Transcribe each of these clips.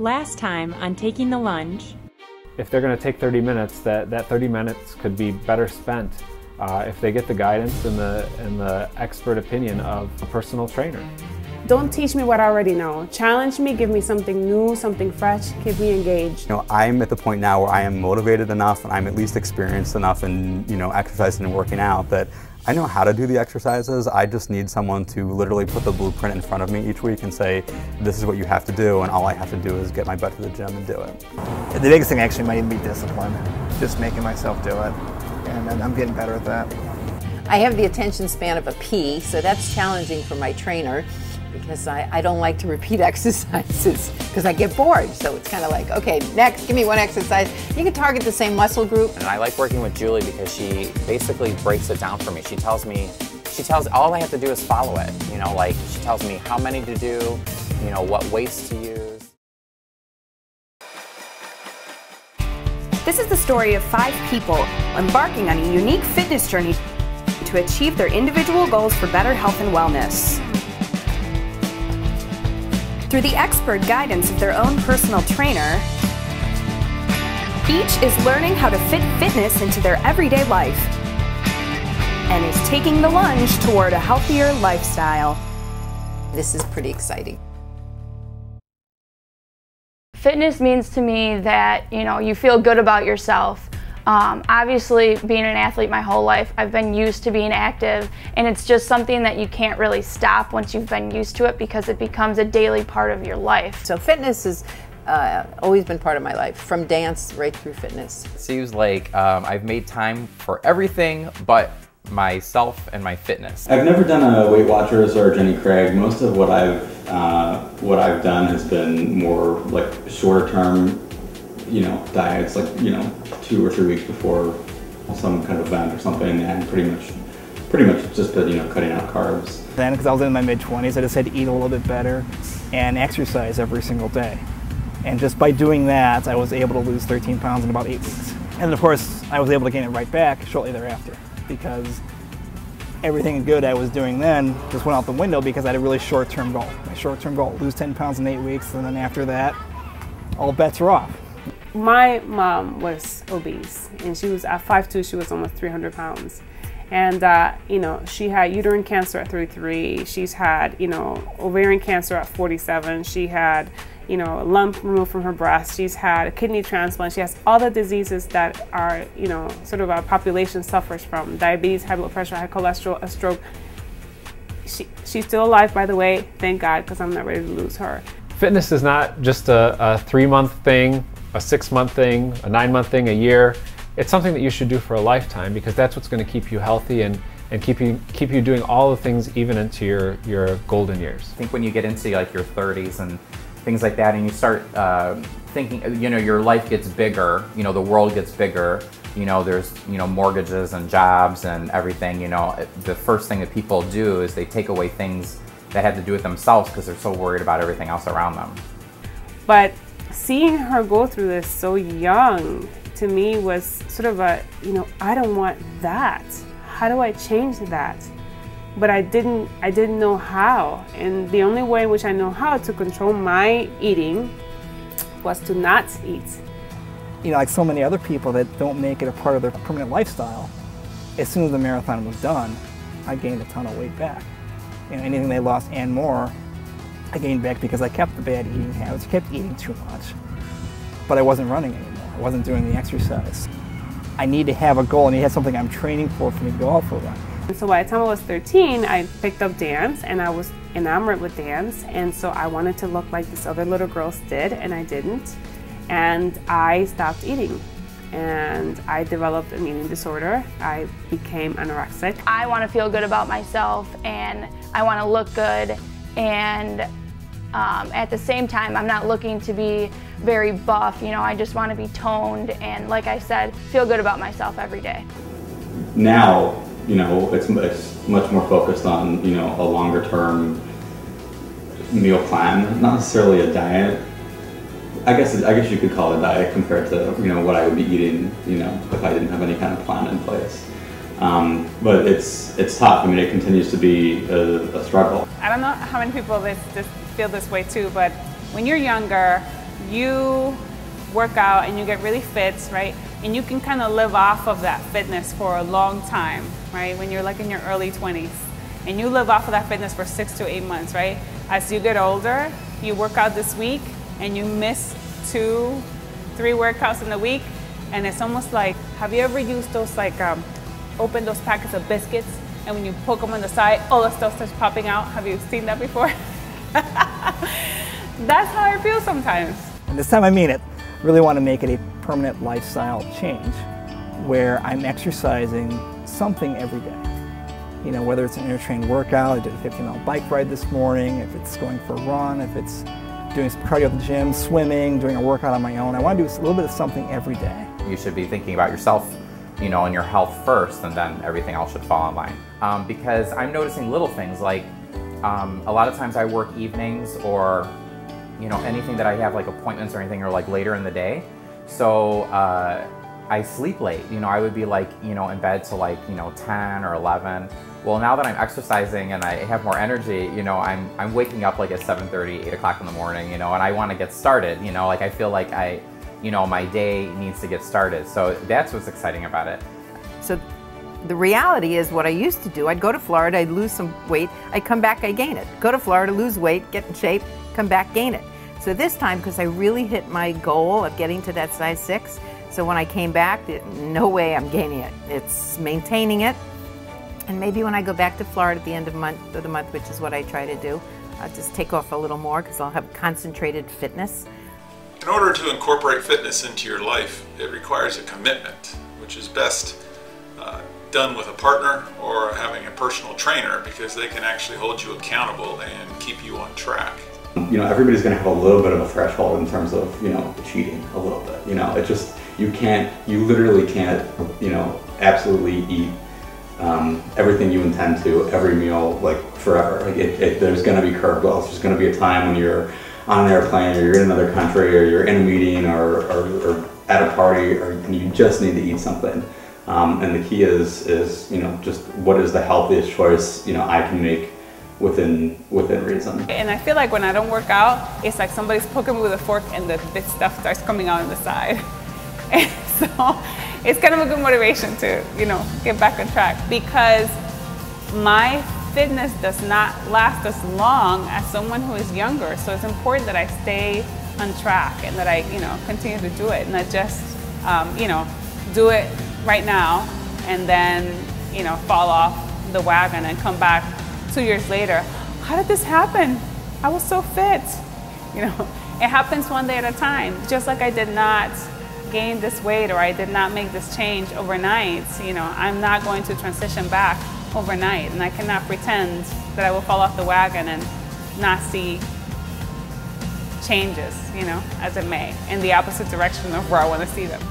Last time on Taking the Lunge, if they're going to take 30 minutes, that, that 30 minutes could be better spent uh, if they get the guidance and the, and the expert opinion of a personal trainer. Don't teach me what I already know. Challenge me, give me something new, something fresh, keep me engaged. You know, I'm at the point now where I am motivated enough and I'm at least experienced enough in, you know, exercising and working out that I know how to do the exercises. I just need someone to literally put the blueprint in front of me each week and say, this is what you have to do, and all I have to do is get my butt to the gym and do it. The biggest thing actually might even be discipline, just making myself do it, and I'm getting better at that. I have the attention span of a pea, so that's challenging for my trainer because I, I don't like to repeat exercises because I get bored. So it's kind of like, okay, next, give me one exercise. You can target the same muscle group. And I like working with Julie because she basically breaks it down for me. She tells me, she tells, all I have to do is follow it. You know, like she tells me how many to do, you know, what weights to use. This is the story of five people embarking on a unique fitness journey to achieve their individual goals for better health and wellness. Through the expert guidance of their own personal trainer, each is learning how to fit fitness into their everyday life and is taking the lunge toward a healthier lifestyle. This is pretty exciting. Fitness means to me that, you know, you feel good about yourself. Um, obviously, being an athlete my whole life, I've been used to being active, and it's just something that you can't really stop once you've been used to it because it becomes a daily part of your life. So, fitness has uh, always been part of my life, from dance right through fitness. It seems like um, I've made time for everything but myself and my fitness. I've never done a Weight Watchers or Jenny Craig. Most of what I've uh, what I've done has been more like shorter term you know, diets like, you know, two or three weeks before some kind of event or something and pretty much pretty much just been, you know, cutting out carbs. Then, because I was in my mid-20s, I just had to eat a little bit better and exercise every single day. And just by doing that, I was able to lose 13 pounds in about eight weeks. And of course, I was able to gain it right back shortly thereafter because everything good I was doing then just went out the window because I had a really short-term goal. My short-term goal, lose 10 pounds in eight weeks, and then after that, all bets are off my mom was obese and she was at 5'2 she was almost 300 pounds. And uh, you know she had uterine cancer at 33 she's had you know ovarian cancer at 47 she had you know a lump removed from her breast she's had a kidney transplant she has all the diseases that are you know sort of our population suffers from diabetes high blood pressure high cholesterol a stroke. She, she's still alive by the way thank god because i'm not ready to lose her. Fitness is not just a, a three month thing a six month thing, a nine month thing, a year. It's something that you should do for a lifetime because that's what's going to keep you healthy and, and keep you keep you doing all the things even into your, your golden years. I think when you get into like your 30s and things like that and you start uh, thinking, you know, your life gets bigger, you know, the world gets bigger, you know, there's, you know, mortgages and jobs and everything, you know, the first thing that people do is they take away things that have to do with themselves because they're so worried about everything else around them. But seeing her go through this so young to me was sort of a, you know, I don't want that. How do I change that? But I didn't I didn't know how. And the only way in which I know how to control my eating was to not eat. You know, like so many other people that don't make it a part of their permanent lifestyle, as soon as the marathon was done, I gained a ton of weight back. You know, anything they lost and more I gained back because I kept the bad eating habits, kept eating too much. But I wasn't running anymore. I wasn't doing the exercise. I need to have a goal. and need to have something I'm training for for me to go out for a run. So by the time I was 13, I picked up dance and I was enamored with dance. And so I wanted to look like these other little girls did, and I didn't. And I stopped eating and I developed an eating disorder. I became anorexic. I want to feel good about myself and I want to look good and um, at the same time, I'm not looking to be very buff, you know, I just want to be toned and, like I said, feel good about myself every day. Now, you know, it's, it's much more focused on, you know, a longer term meal plan, not necessarily a diet. I guess I guess you could call it a diet compared to you know what I would be eating you know if I didn't have any kind of plan in place. Um, but it's it's tough. I mean, it continues to be a, a struggle. I don't know how many people this, this feel this way too, but when you're younger, you work out and you get really fit, right? And you can kind of live off of that fitness for a long time, right? When you're like in your early 20s. And you live off of that fitness for six to eight months, right? As you get older, you work out this week and you miss two, three workouts in the week. And it's almost like, have you ever used those like, um, open those packets of biscuits and when you poke them on the side, all the stuff starts popping out? Have you seen that before? That's how I feel sometimes. And this time I mean it. Really want to make it a permanent lifestyle change where I'm exercising something every day. You know, whether it's an inerTRAIN workout, I did a 15 mile bike ride this morning, if it's going for a run, if it's doing some cardio at the gym, swimming, doing a workout on my own. I want to do a little bit of something every day. You should be thinking about yourself, you know, and your health first, and then everything else should fall in line. Um, because I'm noticing little things like um, a lot of times I work evenings or you know anything that I have like appointments or anything or like later in the day. So uh, I sleep late. You know, I would be like you know in bed till like you know 10 or 11. Well, now that I'm exercising and I have more energy, you know, I'm I'm waking up like at 7:30, 8 o'clock in the morning. You know, and I want to get started. You know, like I feel like I, you know, my day needs to get started. So that's what's exciting about it. The reality is what I used to do. I'd go to Florida, I'd lose some weight, I'd come back, I gain it. Go to Florida, lose weight, get in shape, come back, gain it. So this time, because I really hit my goal of getting to that size six, so when I came back, no way I'm gaining it. It's maintaining it. And maybe when I go back to Florida at the end of, month, of the month, which is what I try to do, I'll just take off a little more because I'll have concentrated fitness. In order to incorporate fitness into your life, it requires a commitment, which is best done with a partner or having a personal trainer because they can actually hold you accountable and keep you on track. You know, everybody's going to have a little bit of a threshold in terms of, you know, cheating a little bit. You know, it just, you can't, you literally can't, you know, absolutely eat um, everything you intend to every meal like forever. Like it, it, there's going to be curveballs. There's going to be a time when you're on an airplane or you're in another country or you're in a meeting or, or, or at a party or and you just need to eat something. Um, and the key is is you know just what is the healthiest choice you know I can make within within reason. And I feel like when I don't work out, it's like somebody's poking me with a fork and the bit stuff starts coming out on the side. And so it's kind of a good motivation to you know get back on track because my fitness does not last as long as someone who is younger. So it's important that I stay on track and that I you know continue to do it, and not just um, you know do it right now and then, you know, fall off the wagon and come back two years later. How did this happen? I was so fit. You know, it happens one day at a time. Just like I did not gain this weight or I did not make this change overnight, you know, I'm not going to transition back overnight and I cannot pretend that I will fall off the wagon and not see changes, you know, as it may, in the opposite direction of where I want to see them.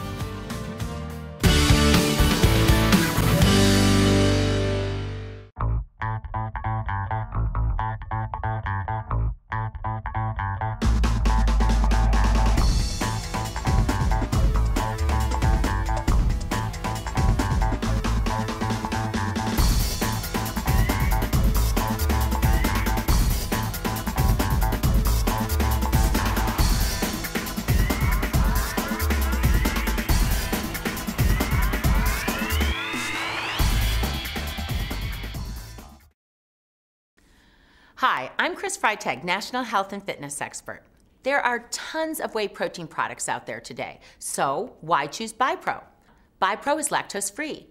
Chris Freytag, National Health and Fitness Expert. There are tons of whey protein products out there today, so why choose BiPro? BiPro is lactose free.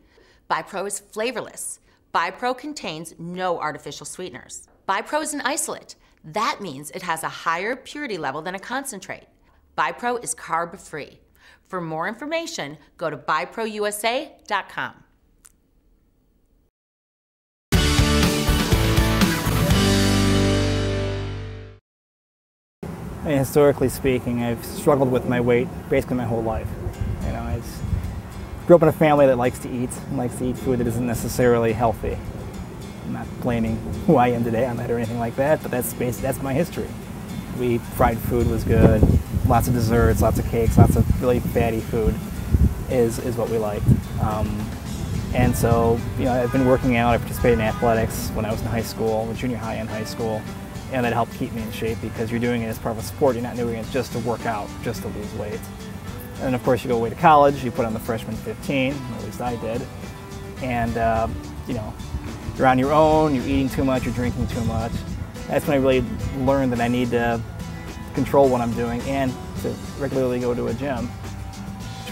BiPro is flavorless. BiPro contains no artificial sweeteners. BiPro is an isolate. That means it has a higher purity level than a concentrate. BiPro is carb free. For more information, go to biprousa.com. historically speaking, I've struggled with my weight basically my whole life. You know, I grew up in a family that likes to eat and likes to eat food that isn't necessarily healthy. I'm not blaming who I am today on that or anything like that, but that's basically, that's my history. We fried food was good, lots of desserts, lots of cakes, lots of really fatty food is is what we liked. Um, and so, you know, I've been working out. I participated in athletics when I was in high school, junior high and high school and that helped keep me in shape because you're doing it as part of a sport. You're not doing it just to work out, just to lose weight. And of course, you go away to college. You put on the freshman 15, at least I did, and uh, you know, you're on your own. You're eating too much. You're drinking too much. That's when I really learned that I need to control what I'm doing and to regularly go to a gym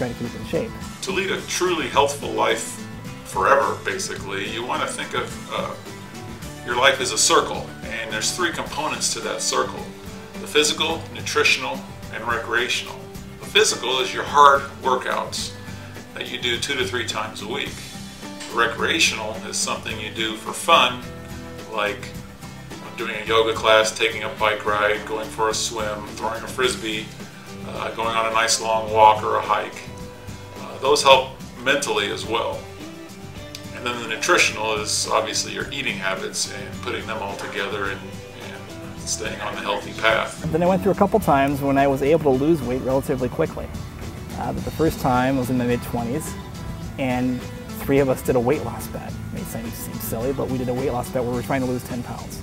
try to keep in shape. To lead a truly healthful life forever, basically, you want to think of uh, your life as a circle, and there's three components to that circle the physical, nutritional, and recreational. The physical is your hard workouts that you do two to three times a week. The recreational is something you do for fun, like doing a yoga class, taking a bike ride, going for a swim, throwing a frisbee, uh, going on a nice long walk or a hike. Uh, those help mentally as well. And then the nutritional is obviously your eating habits and putting them all together and, and staying on the healthy path. Then I went through a couple times when I was able to lose weight relatively quickly. Uh, but the first time was in my mid 20s, and three of us did a weight loss bet. It may seem, seem silly, but we did a weight loss bet where we were trying to lose 10 pounds.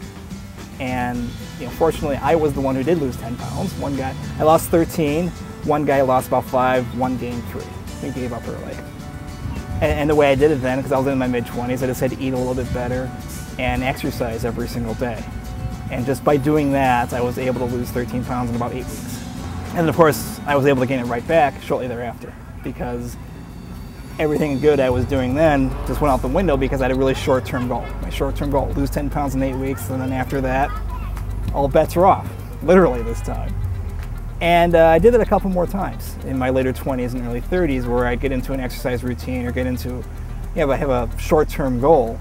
And you know, fortunately, I was the one who did lose 10 pounds. One guy, I lost 13. One guy lost about five. One gained three. He gave up early. And, the way I did it then, because I was in my mid 20s, I just had to eat a little bit better and exercise every single day. And just by doing that, I was able to lose 13 pounds in about eight weeks. And of course, I was able to gain it right back shortly thereafter because everything good I was doing then just went out the window because I had a really short-term goal. My short-term goal, lose 10 pounds in eight weeks, and then after that, all bets are off, literally this time. And uh, I did it a couple more times in my later 20s and early 30s where I get into an exercise routine or get into, you know, I have a short-term goal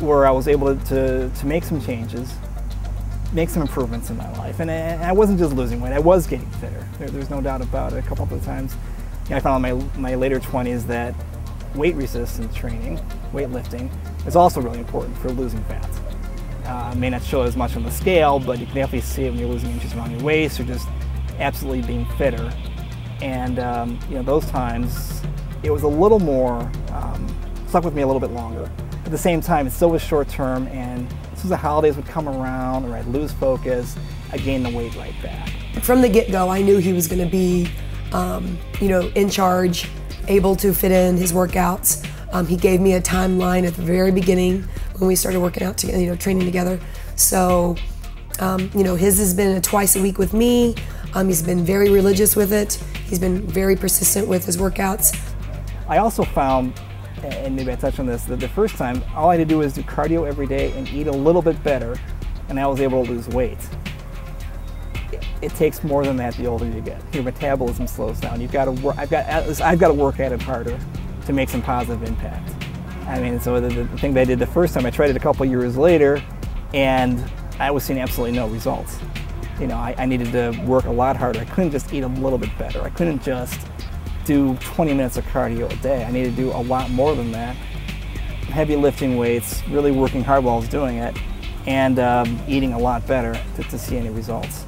where I was able to, to, to make some changes, make some improvements in my life. And I, I wasn't just losing weight, I was getting fitter. There, there's no doubt about it. A couple of times you know, I found in my, my later 20s that weight resistance training, weightlifting, is also really important for losing fat. Uh, may not show as much on the scale, but you can definitely see it when you're losing inches around your waist or just absolutely being fitter. And um, you know, those times, it was a little more, um, stuck with me a little bit longer. At the same time, it still was short term, and as soon as the holidays would come around or I'd lose focus, I'd gain the weight right back. From the get go, I knew he was going to be, um, you know, in charge, able to fit in his workouts. Um, he gave me a timeline at the very beginning when we started working out together, you know, training together. So, um, you know, his has been twice a week with me. Um, he's been very religious with it. He's been very persistent with his workouts. I also found, and maybe I touched on this, that the first time, all I had to do was do cardio every day and eat a little bit better, and I was able to lose weight. It, it takes more than that the older you get. Your metabolism slows down. You've got to work. I've got. I've got to work at it harder to make some positive impact. I mean, so the, the thing that I did the first time, I tried it a couple years later, and I was seeing absolutely no results. You know, I, I needed to work a lot harder. I couldn't just eat a little bit better. I couldn't just do 20 minutes of cardio a day. I needed to do a lot more than that. Heavy lifting weights, really working hard while I was doing it, and um, eating a lot better to, to, see any results.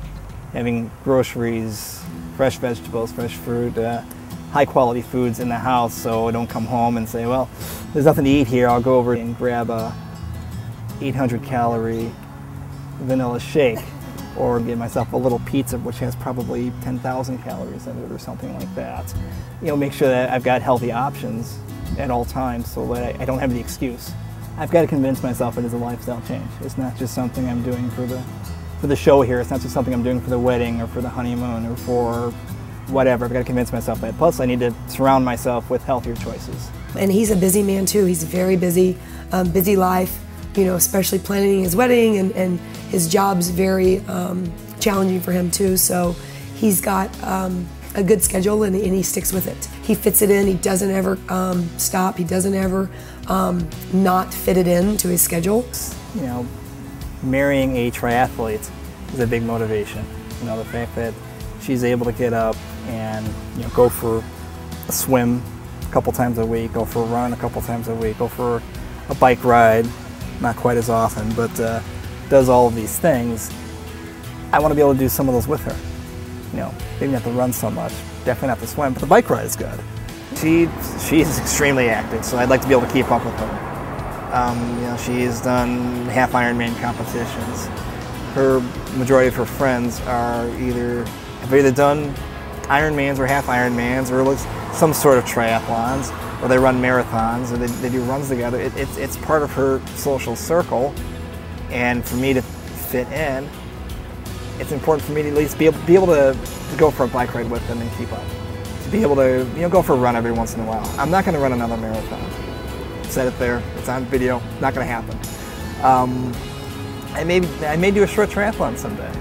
Having groceries, fresh vegetables, fresh fruit, uh, high quality foods in the house so I don't come home and say, well, there's nothing to eat here. I'll go over and grab a 800 calorie vanilla shake or get myself a little pizza which has probably 10,000 calories in it or something like that. You know, make sure that I've got healthy options at all times so that I don't have the excuse. I've got to convince myself it is a lifestyle change. It's not just something I'm doing for the for the show here. It's not just something I'm doing for the wedding or for the honeymoon or for whatever. I've got to convince myself that. Plus, I need to surround myself with healthier choices. And he's a busy man too. He's very busy, um, busy life. You know, especially planning his wedding, and, and his job's very um, challenging for him too. So he's got um, a good schedule, and, and, he sticks with it. He fits it in. He doesn't ever um, stop. He doesn't ever um, not fit it in to his schedule. You know, marrying a triathlete is a big motivation. You know, the fact that she's able to get up and you know go for a swim a couple times a week, go for a run a couple times a week, go for a bike ride, not quite as often, but uh, does all of these things. I want to be able to do some of those with her. You know, maybe not to run so much, definitely not to swim, but the bike ride is good. She she's extremely active, so I'd like to be able to keep up with her. Um, you know, she's done half Ironman competitions. her majority of her friends are either have either done Ironmans or half Ironmans or some sort of triathlons, or they run marathons, or they, they do runs together. It, it's, it's part of her social circle, and for me to fit in, it's important for me to at least be able, be able to, to go for a bike ride with them and keep up. To be able to you know go for a run every once in a while. I'm not going to run another marathon. Said it there. It's on video. Not going to happen. Um, I may I may do a short triathlon someday.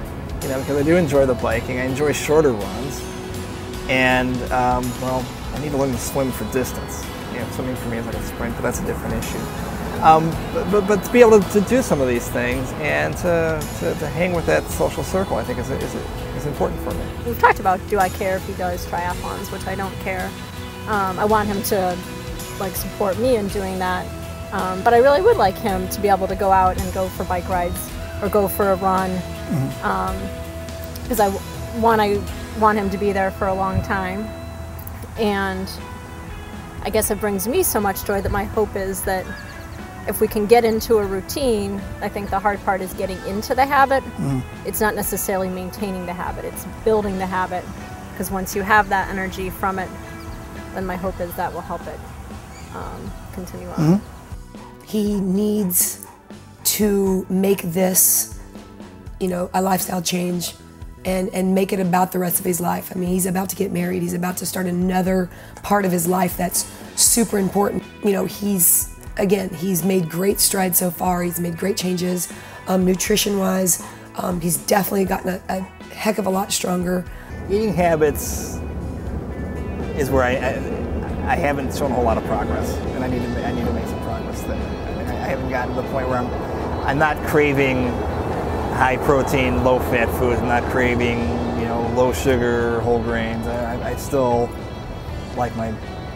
You know because I do enjoy the biking. I enjoy shorter runs, and um, well, I need to learn to swim for distance. You know, swimming for me is like a sprint, but that's a different issue. Um, but, but, but, to be able to, to, do some of these things and to, to, to, hang with that social circle, I think is, is, is important for me. We've talked about do I care if he does triathlons, which I don't care. Um, I want him to like support me in doing that, um, but I really would like him to be able to go out and go for bike rides or go for a run because mm-hmm. um, I want I want him to be there for a long time, and I guess it brings me so much joy that my hope is that if we can get into a routine, I think the hard part is getting into the habit. Mm. It's not necessarily maintaining the habit, it's building the habit. Because once you have that energy from it, then my hope is that will help it um, continue on. Mm-hmm. He needs to make this, you know, a lifestyle change and, and make it about the rest of his life. I mean, he's about to get married, he's about to start another part of his life that's super important. You know, he's again, he's made great strides so far. He's made great changes, um, nutrition-wise. Um, he's definitely gotten a, a, heck of a lot stronger. Eating habits is where I, I, I haven't shown a whole lot of progress, and I need to I need to make some progress there. I, I haven't gotten to the point where I'm I'm not craving high protein, low fat foods. I'm not craving you know low sugar, whole grains. I, I still like my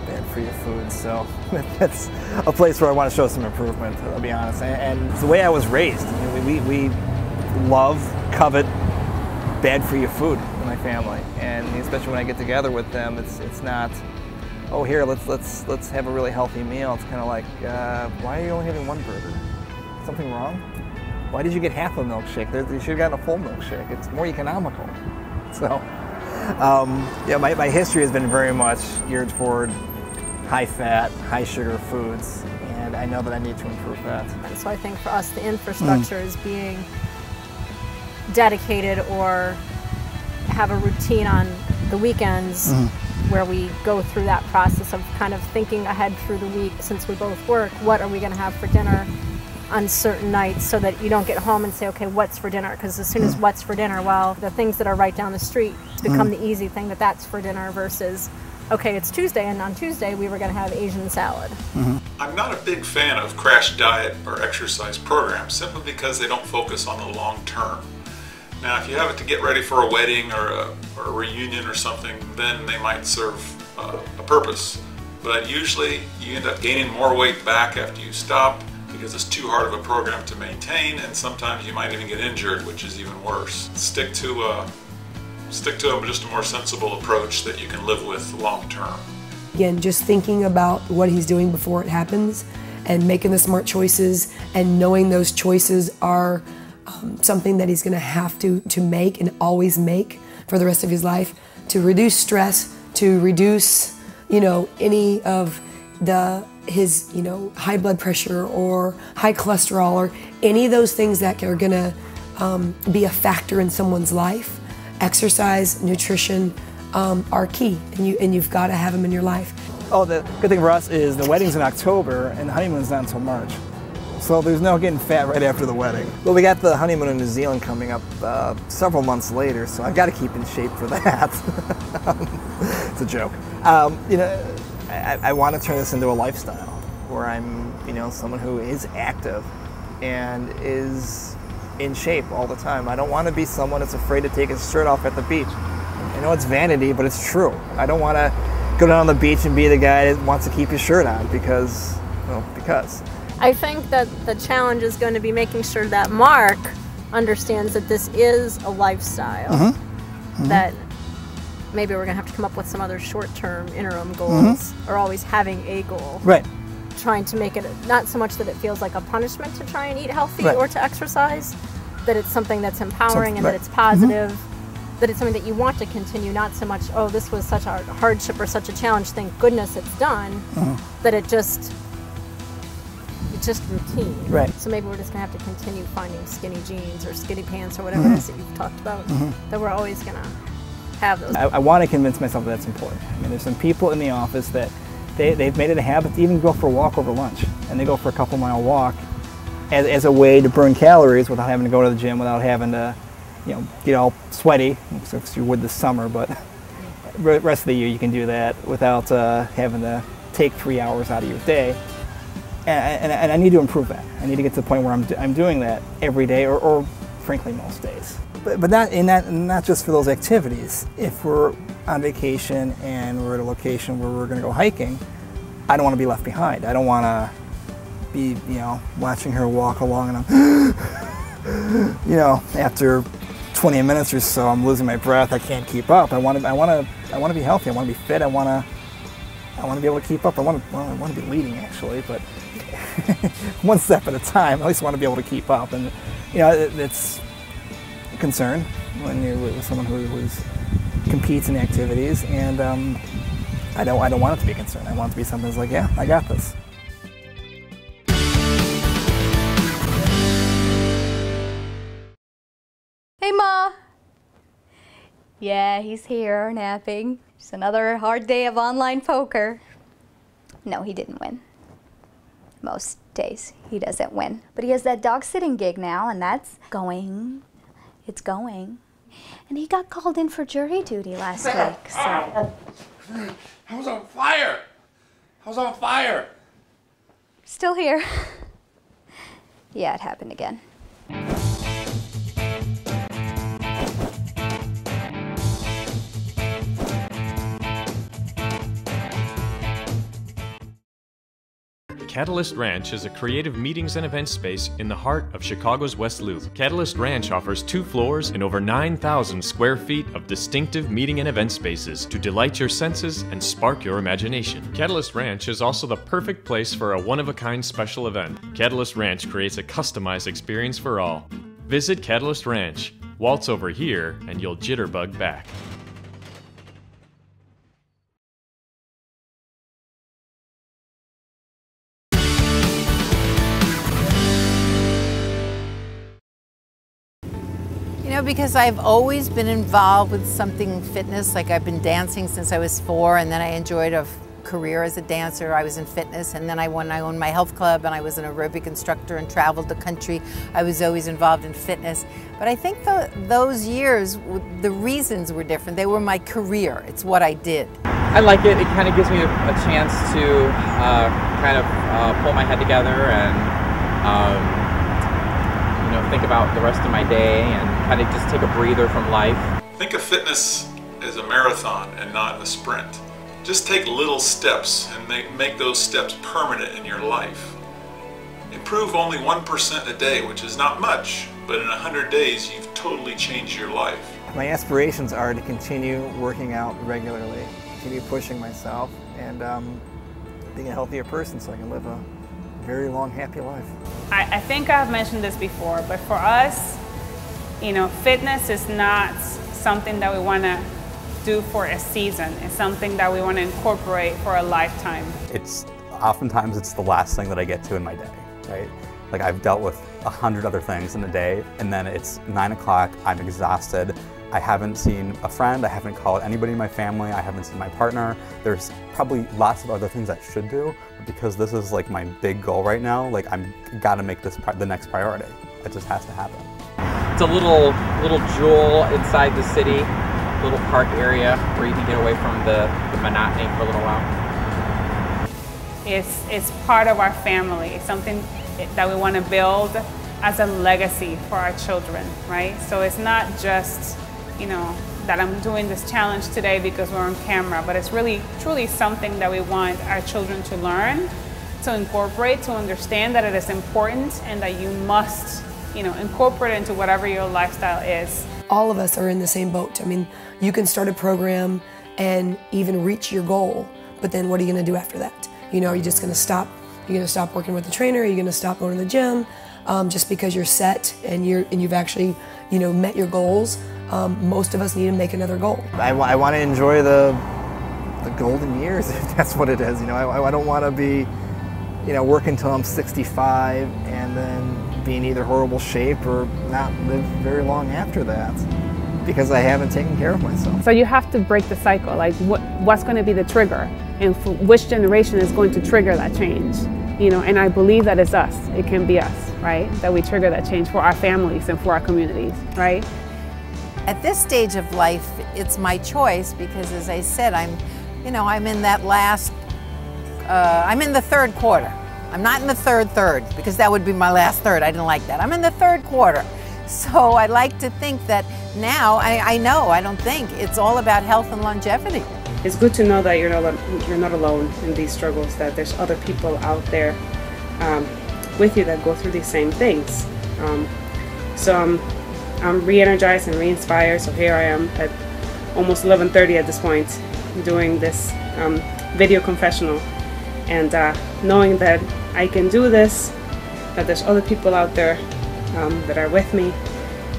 bad for your food. So that's a place where I want to show some improvement, I'll be honest. And, the way I was raised, we, we love, covet bad for you food in my family. And especially when I get together with them, it's, it's not, oh, here, let's, let's, let's have a really healthy meal. It's kind of like, uh, why are you only having one burger? Something wrong? Why did you get half a milkshake? You should have gotten a full milkshake. It's more economical. So, um, yeah, my, my history has been very much geared toward high fat, high sugar foods, and I know that I need to improve that. So I think for us, the infrastructure mm. is being dedicated or have a routine on the weekends mm. where we go through that process of kind of thinking ahead through the week since we both work. What are we going to have for dinner? On certain nights so that you don't get home and say, okay, what's for dinner? Because as soon as what's for dinner, well, the things that are right down the street become mm. the easy thing that that's for dinner versus okay, it's Tuesday, and on Tuesday we were going to have Asian salad. Mm-hmm. I'm not a big fan of crash diet or exercise programs simply because they don't focus on the long term. Now, if you have it to get ready for a wedding or a, or a reunion or something, then they might serve uh, a purpose. But usually you end up gaining more weight back after you stop because it's too hard of a program to maintain, and sometimes you might even get injured, which is even worse. Stick to a stick to a, just a more sensible approach that you can live with long term. Again, just thinking about what he's doing before it happens and making the smart choices and knowing those choices are um, something that he's going to have to, to make and always make for the rest of his life to reduce stress, to reduce, you know, any of the his, you know, high blood pressure or high cholesterol or any of those things that are going to um, be a factor in someone's life exercise, nutrition um, are key, and you and you've got to have them in your life. Oh, the good thing for us is the wedding's in October, and the honeymoon's not until March. So there's no getting fat right after the wedding. Well, we got the honeymoon in New Zealand coming up uh, several months later, so I've got to keep in shape for that. it's a joke. Um, you know, I, I want to turn this into a lifestyle where I'm, you know, someone who is active and is in shape all the time. I don't want to be someone that's afraid to take his shirt off at the beach. I know it's vanity, but it's true. I don't want to go down on the beach and be the guy that wants to keep his shirt on because, well, because. I think that the challenge is going to be making sure that Mark understands that this is a lifestyle. Mm-hmm. Mm-hmm. That maybe we're going to have to come up with some other short term interim goals mm-hmm. or always having a goal. Right. Trying to make it not so much that it feels like a punishment to try and eat healthy right. or to exercise, that it's something that's empowering and right. that it's positive, mm-hmm. that it's something that you want to continue, not so much, oh, this was such a hardship or such a challenge, thank goodness it's done, mm-hmm. that it just, it's just routine. Right. So maybe we're just gonna have to continue finding skinny jeans or skinny pants or whatever mm-hmm. it is that you've talked about, that we're always gonna have those. I, I want to convince myself that that's important. I mean, there's some people in the office that they, they've made it a habit to even go for a walk over lunch, and they go for a couple mile walk as, as a way to burn calories without having to go to the gym, without having to, you know, get all sweaty, as you would this summer, but rest of the year you can do that without uh, having to take three hours out of your day. And, and, and I need to improve that. I need to get to the point where I'm, I'm doing that every day, or, or frankly most days. But, but not in that, not just for those activities. If we're on vacation and we're at a location where we're going to go hiking, I don't want to be left behind. I don't want to be, you know, watching her walk along and I'm, you know, after 20 minutes or so, I'm losing my breath. I can't keep up. I want to, I want to, I want to be healthy. I want to be fit. I want to, I want to be able to keep up. I want to, well, I want to be leading actually, but one step at a time. I at least want to be able to keep up. And you know, it, it's concern when you're with someone who competes in activities, and um, I don't, I don't want it to be a concern. I want it to be something that's like, yeah, I got this. Hey, Ma. Yeah, he's here napping. Just another hard day of online poker. No, he didn't win. Most days he doesn't win. But he has that dog sitting gig now, and that's going. It's going. And he got called in for jury duty last week, so. I was on fire! I was on fire! Still here. Yeah, it happened again. Catalyst Ranch is a creative meetings and event space in the heart of Chicago's West Loop. Catalyst Ranch offers two floors and over 9,000 square feet of distinctive meeting and event spaces to delight your senses and spark your imagination. Catalyst Ranch is also the perfect place for a one of a kind special event. Catalyst Ranch creates a customized experience for all. Visit Catalyst Ranch, waltz over here, and you'll jitterbug back. You know, because I've always been involved with something fitness. Like I've been dancing since I was four, and then I enjoyed a career as a dancer. I was in fitness, and then I when I owned my health club, and I was an aerobic instructor and traveled the country. I was always involved in fitness. But I think the, those years, the reasons were different. They were my career. It's what I did. I like it. It kind of gives me a, a chance to uh, kind of uh, pull my head together and um, think about the rest of my day and kind of just take a breather from life. Think of fitness as a marathon and not a sprint. Just take little steps and make, make those steps permanent in your life. Improve only 1% a day, which is not much, but in 100 days, you've totally changed your life. My aspirations are to continue working out regularly, continue pushing myself, and um, being a healthier person so I can live a very long, happy life. I, I think I've mentioned this before, but for us, you know, fitness is not something that we want to do for a season. It's something that we want to incorporate for a lifetime. It's oftentimes it's the last thing that I get to in my day, right? Like I've dealt with a hundred other things in a day, and then it's nine o'clock. I'm exhausted. I haven't seen a friend. I haven't called anybody in my family. I haven't seen my partner. There's probably lots of other things I should do, but because this is like my big goal right now, like I'm got to make this pri- the next priority. It just has to happen. It's a little little jewel inside the city, little park area where you can get away from the, the monotony for a little while. It's, it's part of our family. It's something that we want to build as a legacy for our children, right? So it's not just, you know, that I'm doing this challenge today because we're on camera, but it's really, truly something that we want our children to learn, to incorporate, to understand that it is important and that you must, you know, incorporate it into whatever your lifestyle is. All of us are in the same boat. I mean, you can start a program and even reach your goal, but then what are you going to do after that? You know, are you just going to stop? You're going to stop working with the trainer? Are you going to stop going to the gym? um, just because you're set and you're and you've actually you know met your goals. Um, most of us need to make another goal. I, I want to enjoy the the golden years, if that's what it is. You know, I, I don't want to be, you know, working until I'm 65 and then be in either horrible shape or not live very long after that because I haven't taken care of myself. So you have to break the cycle. Like, what, what's going to be the trigger, and for which generation is going to trigger that change? You know, and I believe that it's us. It can be us, right? That we trigger that change for our families and for our communities, right? At this stage of life, it's my choice because, as I said, I'm, you know, I'm in that last, uh, I'm in the third quarter. I'm not in the third third because that would be my last third. I didn't like that. I'm in the third quarter. So I like to think that now, I, I know, I don't think, it's all about health and longevity. It's good to know that you're not, you're not alone in these struggles, that there's other people out there um, with you that go through these same things. Um, so I'm, I'm re-energized and re-inspired, so here I am at almost 11.30 at this point doing this um, video confessional and uh, knowing that I can do this, that there's other people out there um, that are with me,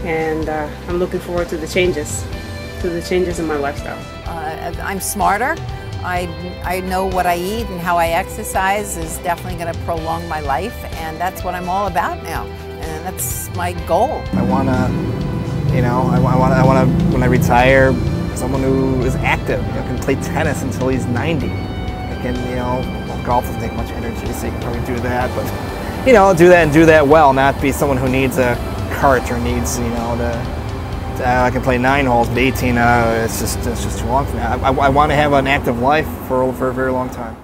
and uh, I'm looking forward to the changes, to the changes in my lifestyle. Uh, I'm smarter. I, I know what I eat and how I exercise is definitely going to prolong my life, and that's what I'm all about now. And that's my goal. I want to, you know, I, want I want to, when I retire, someone who is active, you know, can play tennis until he's 90. I can, you know, well, golf doesn't take much energy, so you can probably do that, but, you know, do that and do that well, not be someone who needs a cart or needs, you know, to uh, I can play nine holes, but 18, uh, it's just it's just too long for me. I, I, I want to have an active life for, for a very long time.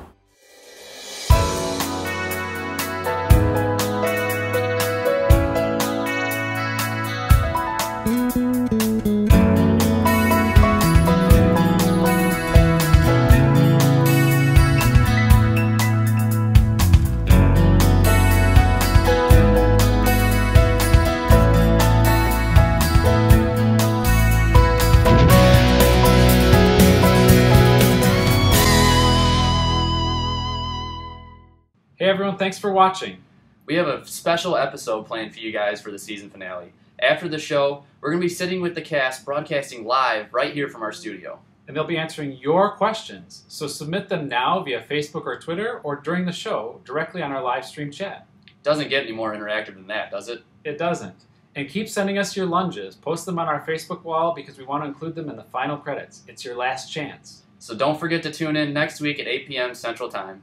Thanks for watching. We have a special episode planned for you guys for the season finale. After the show, we're going to be sitting with the cast, broadcasting live right here from our studio. And they'll be answering your questions. So submit them now via Facebook or Twitter or during the show directly on our live stream chat. Doesn't get any more interactive than that, does it? It doesn't. And keep sending us your lunges. Post them on our Facebook wall because we want to include them in the final credits. It's your last chance. So don't forget to tune in next week at 8 p.m. Central Time.